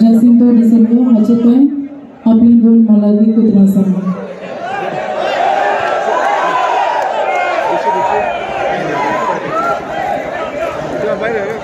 Jacinto Disilva हाचेतय आपली दोन मोलादी कुत्रा आसा Bayrağı.